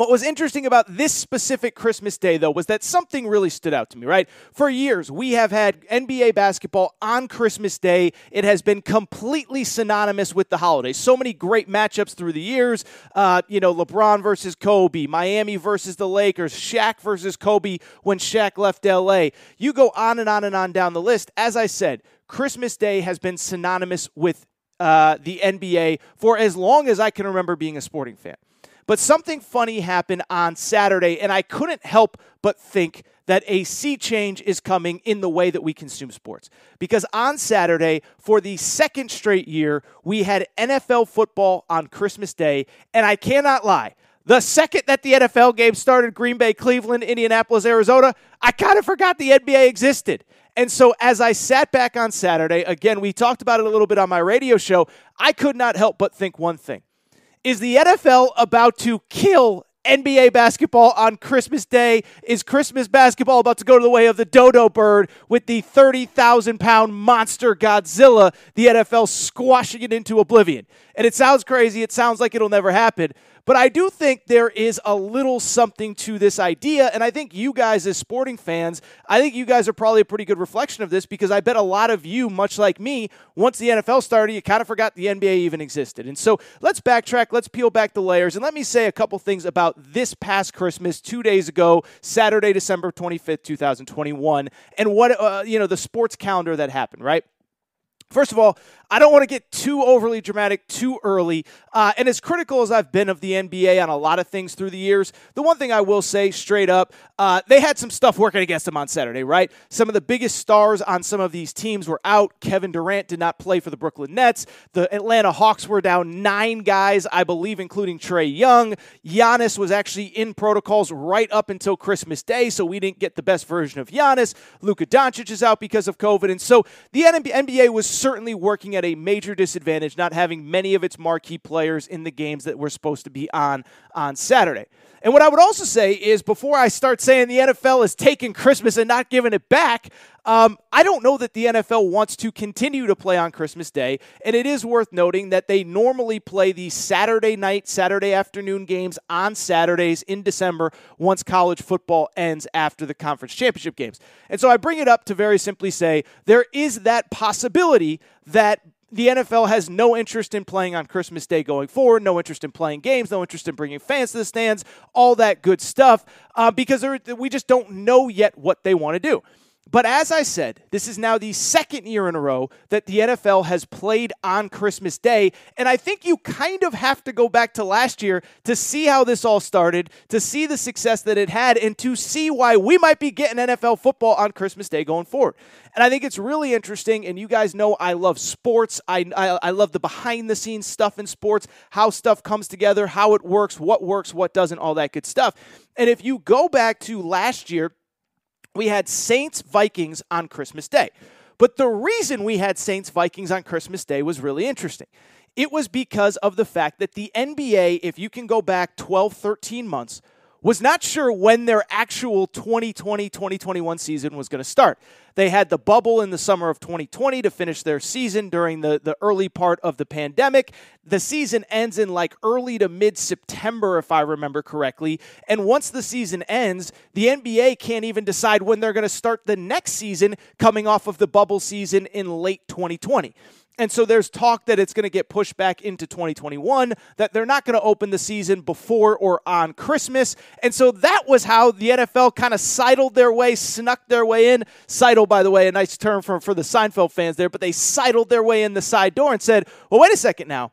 What was interesting about this specific Christmas day, though, was that something really stood out to me, right? For years, we have had NBA basketball on Christmas Day. It has been completely synonymous with the holiday. So many great matchups through the years. Uh, you know, LeBron versus Kobe, Miami versus the Lakers, Shaq versus Kobe when Shaq left LA. You go on and on and on down the list. As I said, Christmas Day has been synonymous with uh, the NBA for as long as I can remember being a sporting fan. But something funny happened on Saturday, and I couldn't help but think that a sea change is coming in the way that we consume sports. Because on Saturday, for the second straight year, we had NFL football on Christmas Day, and I cannot lie. The second that the NFL game started, Green Bay, Cleveland, Indianapolis, Arizona, I kind of forgot the NBA existed. And so as I sat back on Saturday, again, we talked about it a little bit on my radio show, I could not help but think one thing. Is the NFL about to kill NBA basketball on Christmas Day? Is Christmas basketball about to go to the way of the dodo bird with the 30,000 pound monster Godzilla, the NFL squashing it into oblivion? And it sounds crazy. It sounds like it'll never happen. But I do think there is a little something to this idea. And I think you guys, as sporting fans, I think you guys are probably a pretty good reflection of this because I bet a lot of you, much like me, once the NFL started, you kind of forgot the NBA even existed. And so let's backtrack, let's peel back the layers, and let me say a couple things about this past Christmas, two days ago, Saturday, December 25th, 2021, and what, uh, you know, the sports calendar that happened, right? First of all, I don't want to get too overly dramatic too early. Uh, and as critical as I've been of the NBA on a lot of things through the years, the one thing I will say straight up, uh, they had some stuff working against them on Saturday, right? Some of the biggest stars on some of these teams were out. Kevin Durant did not play for the Brooklyn Nets. The Atlanta Hawks were down nine guys, I believe, including Trae Young. Giannis was actually in protocols right up until Christmas Day, so we didn't get the best version of Giannis. Luka Doncic is out because of COVID. And so the NBA was certainly working at a major disadvantage not having many of its marquee players in the games that were supposed to be on on Saturday. And what I would also say is before I start saying the NFL is taking Christmas and not giving it back, um, I don't know that the NFL wants to continue to play on Christmas Day. And it is worth noting that they normally play the Saturday night, Saturday afternoon games on Saturdays in December once college football ends after the conference championship games. And so I bring it up to very simply say there is that possibility that the NFL has no interest in playing on Christmas Day going forward, no interest in playing games, no interest in bringing fans to the stands, all that good stuff, uh, because we just don't know yet what they want to do. But as I said, this is now the second year in a row that the NFL has played on Christmas Day. And I think you kind of have to go back to last year to see how this all started, to see the success that it had, and to see why we might be getting NFL football on Christmas Day going forward. And I think it's really interesting. And you guys know I love sports. I, I, I love the behind the scenes stuff in sports, how stuff comes together, how it works, what works, what doesn't, all that good stuff. And if you go back to last year, we had Saints Vikings on Christmas Day. But the reason we had Saints Vikings on Christmas Day was really interesting. It was because of the fact that the NBA, if you can go back 12, 13 months, was not sure when their actual 2020 2021 season was going to start. They had the bubble in the summer of 2020 to finish their season during the, the early part of the pandemic. The season ends in like early to mid September, if I remember correctly. And once the season ends, the NBA can't even decide when they're going to start the next season coming off of the bubble season in late 2020. And so there's talk that it's going to get pushed back into 2021, that they're not going to open the season before or on Christmas. And so that was how the NFL kind of sidled their way, snuck their way in. Sidle, by the way, a nice term for, for the Seinfeld fans there, but they sidled their way in the side door and said, well, wait a second now.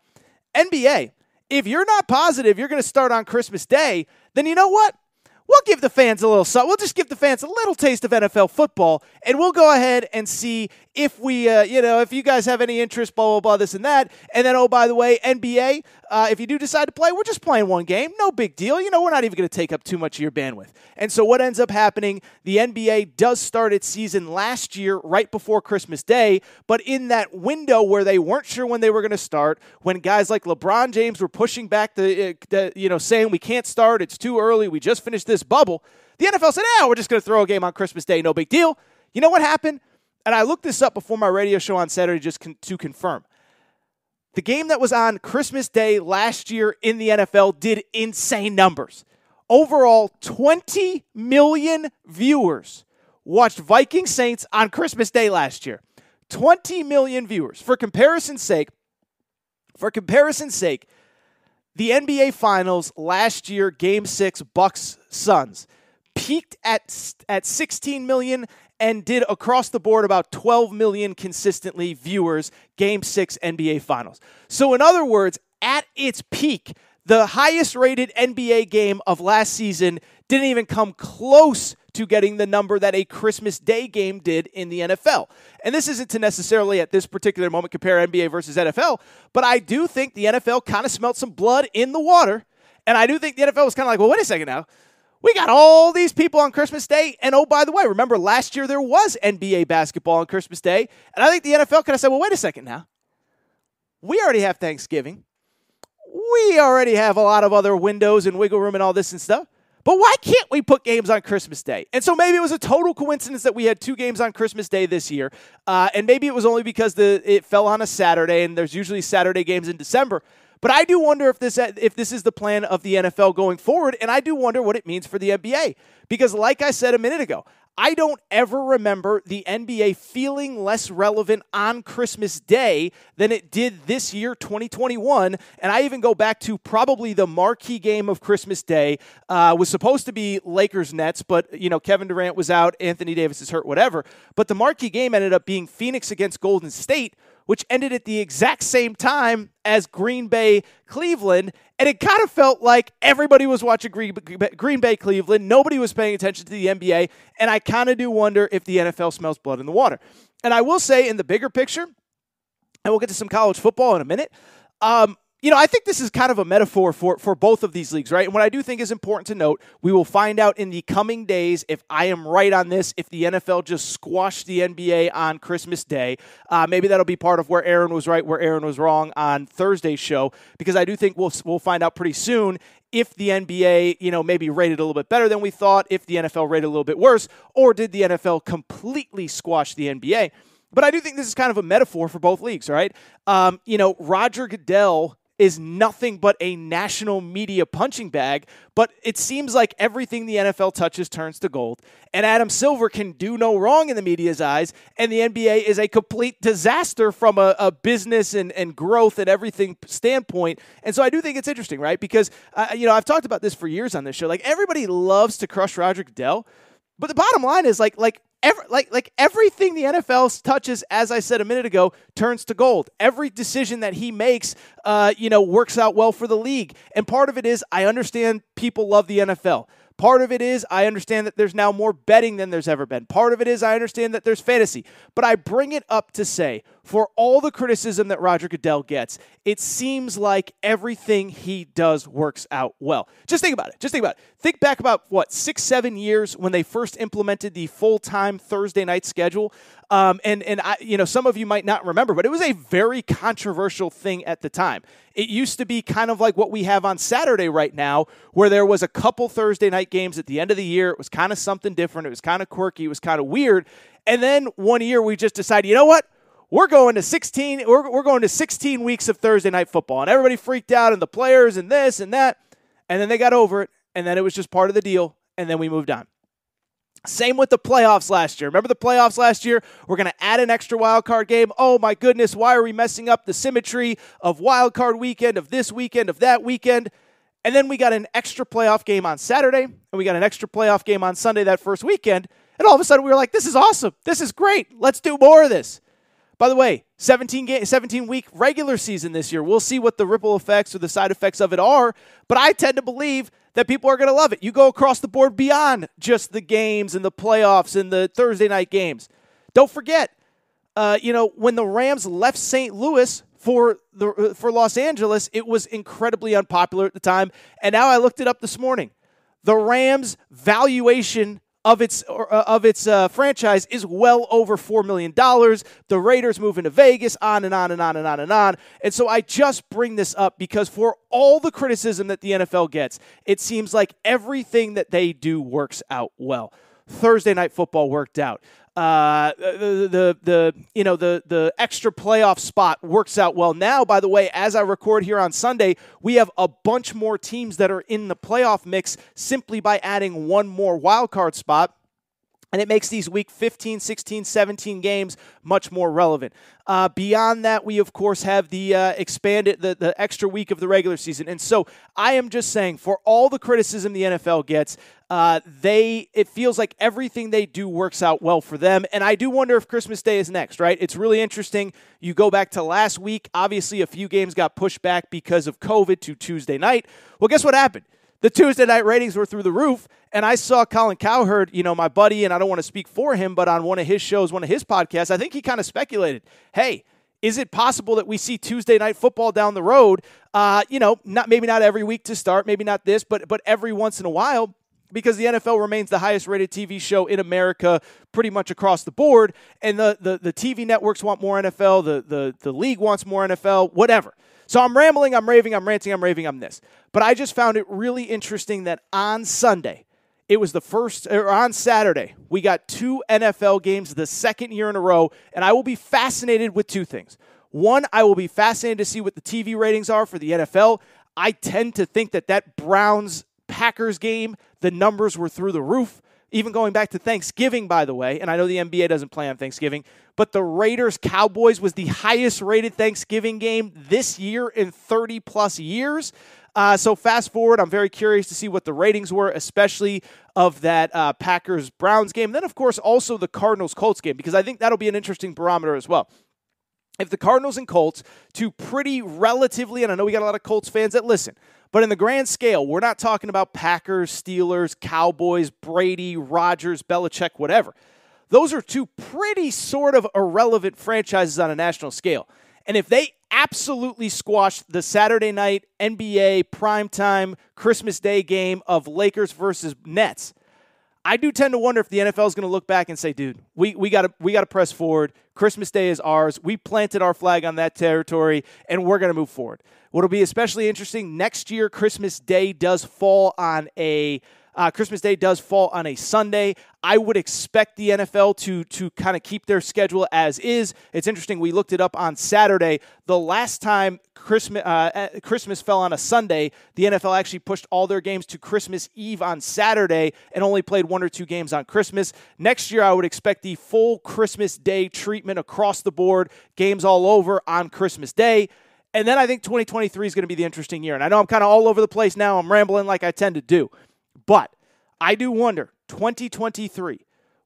NBA, if you're not positive you're going to start on Christmas Day, then you know what? We'll give the fans a little we'll just give the fans a little taste of NFL football and we'll go ahead and see if we uh, you know if you guys have any interest blah blah blah this and that. And then oh by the way NBA uh, if you do decide to play we're just playing one game. No big deal. You know we're not even going to take up too much of your bandwidth. And so what ends up happening the NBA does start its season last year right before Christmas Day but in that window where they weren't sure when they were going to start when guys like LeBron James were pushing back the, uh, the you know saying we can't start. It's too early. We just finished this bubble, the NFL said, yeah, we're just going to throw a game on Christmas Day, no big deal. You know what happened? And I looked this up before my radio show on Saturday just con- to confirm. The game that was on Christmas Day last year in the NFL did insane numbers. Overall, 20 million viewers watched Viking Saints on Christmas Day last year. 20 million viewers. For comparison's sake, for comparison's sake, the NBA Finals last year, Game Six, Bucks Suns, peaked at at 16 million and did across the board about 12 million consistently viewers. Game Six NBA Finals. So, in other words, at its peak, the highest rated NBA game of last season didn't even come close to getting the number that a Christmas Day game did in the NFL. And this isn't to necessarily at this particular moment compare NBA versus NFL, but I do think the NFL kind of smelt some blood in the water. And I do think the NFL was kind of like, well, wait a second now. We got all these people on Christmas Day. And oh, by the way, remember last year there was NBA basketball on Christmas Day. And I think the NFL kind of said, well, wait a second now. We already have Thanksgiving. We already have a lot of other windows and wiggle room and all this and stuff. But why can't we put games on Christmas Day? And so maybe it was a total coincidence that we had two games on Christmas Day this year, uh, and maybe it was only because the it fell on a Saturday, and there's usually Saturday games in December. But I do wonder if this if this is the plan of the NFL going forward, and I do wonder what it means for the NBA because, like I said a minute ago, I don't ever remember the NBA feeling less relevant on Christmas Day than it did this year, 2021. And I even go back to probably the marquee game of Christmas Day uh, was supposed to be Lakers Nets, but you know Kevin Durant was out, Anthony Davis is hurt, whatever. But the marquee game ended up being Phoenix against Golden State which ended at the exact same time as Green Bay Cleveland. And it kind of felt like everybody was watching Green Bay Cleveland. Nobody was paying attention to the NBA. And I kind of do wonder if the NFL smells blood in the water. And I will say, in the bigger picture, and we'll get to some college football in a minute. Um, you know, I think this is kind of a metaphor for, for both of these leagues, right? And what I do think is important to note, we will find out in the coming days if I am right on this, if the NFL just squashed the NBA on Christmas Day. Uh, maybe that'll be part of where Aaron was right, where Aaron was wrong on Thursday's show, because I do think we'll, we'll find out pretty soon if the NBA, you know, maybe rated a little bit better than we thought, if the NFL rated a little bit worse, or did the NFL completely squash the NBA? But I do think this is kind of a metaphor for both leagues, right? Um, you know, Roger Goodell is nothing but a national media punching bag, but it seems like everything the NFL touches turns to gold. And Adam Silver can do no wrong in the media's eyes, and the NBA is a complete disaster from a, a business and, and growth and everything standpoint. And so I do think it's interesting, right? Because, uh, you know, I've talked about this for years on this show. Like, everybody loves to crush Roger Goodell. But the bottom line is like like Every, like like everything the NFL touches, as I said a minute ago, turns to gold. Every decision that he makes, uh, you know, works out well for the league. And part of it is I understand people love the NFL. Part of it is I understand that there's now more betting than there's ever been. Part of it is I understand that there's fantasy. But I bring it up to say, for all the criticism that Roger Goodell gets, it seems like everything he does works out well. Just think about it. Just think about it. Think back about what, six, seven years when they first implemented the full time Thursday night schedule. Um, and and I, you know, some of you might not remember, but it was a very controversial thing at the time. It used to be kind of like what we have on Saturday right now, where there was a couple Thursday night games at the end of the year. It was kind of something different. It was kind of quirky. It was kind of weird. And then one year we just decided, you know what? We're going to 16. We're, we're going to 16 weeks of Thursday night football, and everybody freaked out, and the players, and this and that, and then they got over it, and then it was just part of the deal, and then we moved on. Same with the playoffs last year. Remember the playoffs last year? We're going to add an extra wild card game. Oh my goodness, why are we messing up the symmetry of wild card weekend, of this weekend, of that weekend? And then we got an extra playoff game on Saturday, and we got an extra playoff game on Sunday that first weekend. And all of a sudden we were like, this is awesome. This is great. Let's do more of this. By the way, 17 game, 17 week regular season this year. We'll see what the ripple effects or the side effects of it are, but I tend to believe that people are going to love it. You go across the board beyond just the games and the playoffs and the Thursday night games. Don't forget, uh, you know, when the Rams left St. Louis for the uh, for Los Angeles, it was incredibly unpopular at the time. And now I looked it up this morning. The Rams valuation of its uh, of its uh, franchise is well over four million dollars. The Raiders moving to Vegas, on and on and on and on and on. And so I just bring this up because for all the criticism that the NFL gets, it seems like everything that they do works out well. Thursday night football worked out. Uh, the, the the you know the the extra playoff spot works out well. Now, by the way, as I record here on Sunday, we have a bunch more teams that are in the playoff mix simply by adding one more wild card spot. And it makes these week 15, 16, 17 games much more relevant. Uh, beyond that, we of course have the uh, expanded, the, the extra week of the regular season. And so I am just saying, for all the criticism the NFL gets, uh, they it feels like everything they do works out well for them. And I do wonder if Christmas Day is next, right? It's really interesting. You go back to last week, obviously, a few games got pushed back because of COVID to Tuesday night. Well, guess what happened? The Tuesday night ratings were through the roof. And I saw Colin Cowherd, you know, my buddy, and I don't want to speak for him, but on one of his shows, one of his podcasts, I think he kind of speculated, hey, is it possible that we see Tuesday night football down the road? Uh, you know, not maybe not every week to start, maybe not this, but but every once in a while because the NFL remains the highest rated TV show in America pretty much across the board. And the, the, the TV networks want more NFL, the, the, the league wants more NFL, whatever. So I'm rambling, I'm raving, I'm ranting, I'm raving, I'm this. But I just found it really interesting that on Sunday, it was the first, or on Saturday, we got two NFL games the second year in a row, and I will be fascinated with two things. One, I will be fascinated to see what the TV ratings are for the NFL. I tend to think that that Browns Packers game, the numbers were through the roof even going back to Thanksgiving, by the way, and I know the NBA doesn't play on Thanksgiving, but the Raiders Cowboys was the highest rated Thanksgiving game this year in 30 plus years. Uh, so fast forward, I'm very curious to see what the ratings were, especially of that uh, Packers Browns game. then, of course, also the Cardinals Colts game, because I think that'll be an interesting barometer as well. If the Cardinals and Colts, two pretty relatively, and I know we got a lot of Colts fans that listen, but in the grand scale, we're not talking about Packers, Steelers, Cowboys, Brady, Rodgers, Belichick, whatever. Those are two pretty sort of irrelevant franchises on a national scale. And if they absolutely squashed the Saturday night NBA primetime Christmas Day game of Lakers versus Nets, I do tend to wonder if the NFL is going to look back and say, "Dude, we we got to we got to press forward. Christmas Day is ours. We planted our flag on that territory, and we're going to move forward." What'll be especially interesting next year, Christmas Day does fall on a uh, Christmas Day does fall on a Sunday. I would expect the NFL to to kind of keep their schedule as is. It's interesting. We looked it up on Saturday. The last time Christmas uh, Christmas fell on a Sunday, the NFL actually pushed all their games to Christmas Eve on Saturday and only played one or two games on Christmas. Next year, I would expect the full Christmas Day across the board, games all over on Christmas Day. And then I think 2023 is going to be the interesting year. And I know I'm kind of all over the place now. I'm rambling like I tend to do. But I do wonder 2023,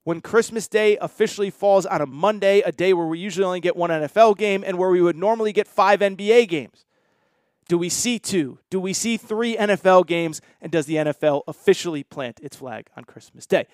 when Christmas Day officially falls on a Monday, a day where we usually only get one NFL game and where we would normally get five NBA games. Do we see two? Do we see three NFL games? And does the NFL officially plant its flag on Christmas Day?